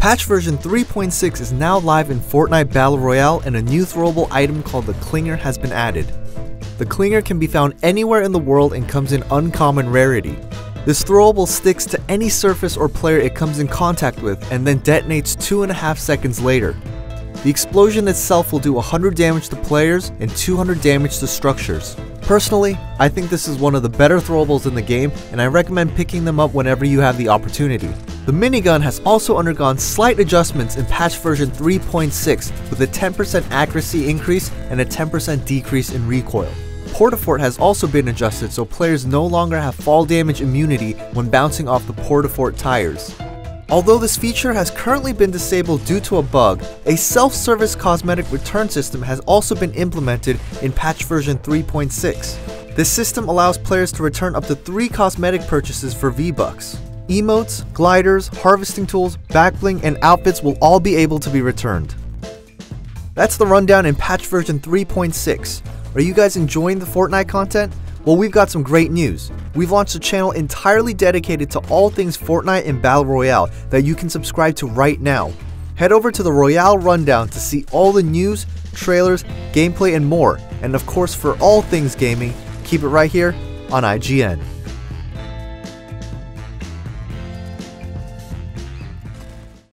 Patch version 3.6 is now live in Fortnite Battle Royale and a new throwable item called the Clinger has been added. The Clinger can be found anywhere in the world and comes in uncommon rarity. This throwable sticks to any surface or player it comes in contact with and then detonates 2.5 seconds later. The explosion itself will do 100 damage to players and 200 damage to structures. Personally, I think this is one of the better throwables in the game and I recommend picking them up whenever you have the opportunity. The minigun has also undergone slight adjustments in patch version 3.6 with a 10% accuracy increase and a 10% decrease in recoil. Port-a-Fort has also been adjusted so players no longer have fall damage immunity when bouncing off the Port-a-Fort tires. Although this feature has currently been disabled due to a bug, a self-service cosmetic return system has also been implemented in patch version 3.6. This system allows players to return up to 3 cosmetic purchases for V-Bucks. Emotes, gliders, harvesting tools, backbling, and outfits will all be able to be returned. That's the rundown in patch version 3.6. Are you guys enjoying the Fortnite content? Well, we've got some great news. We've launched a channel entirely dedicated to all things Fortnite and Battle Royale that you can subscribe to right now. Head over to the Royale Rundown to see all the news, trailers, gameplay, and more. And of course, for all things gaming, keep it right here on IGN.